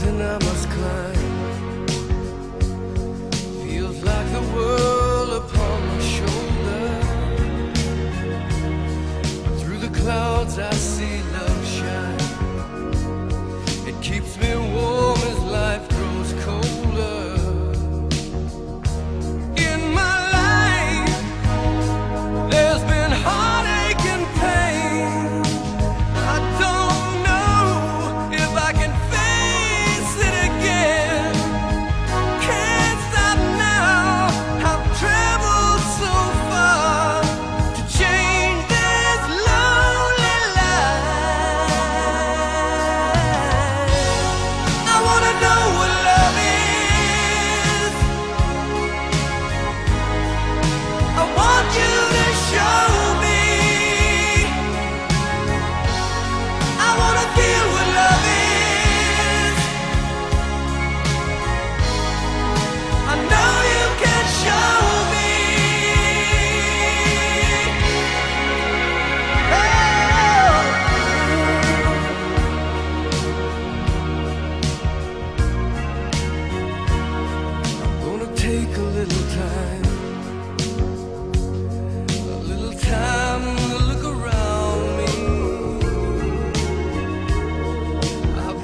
Mountain I must climb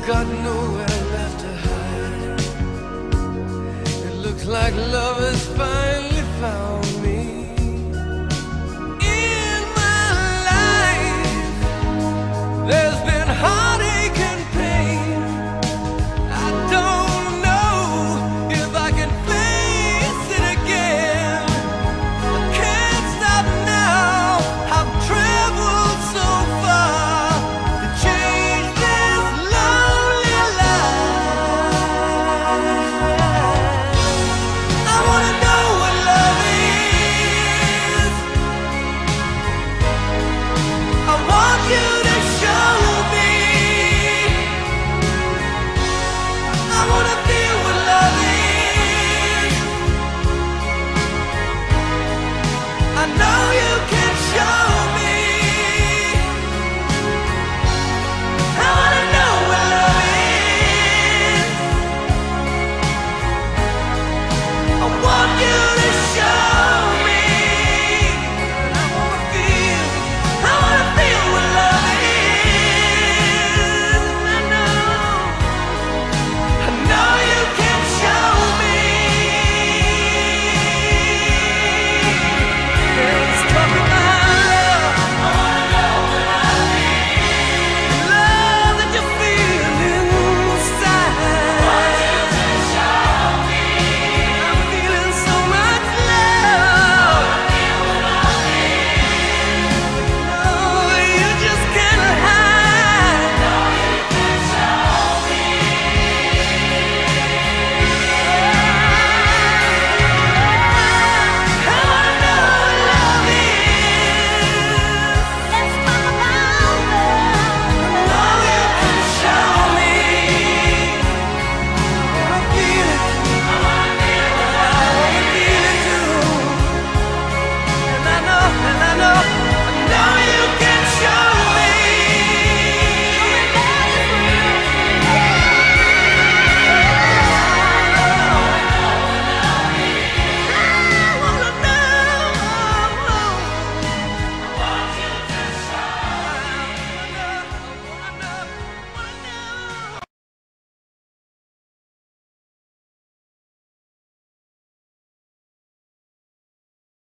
got nowhere left to hide. It looks like love is finally found.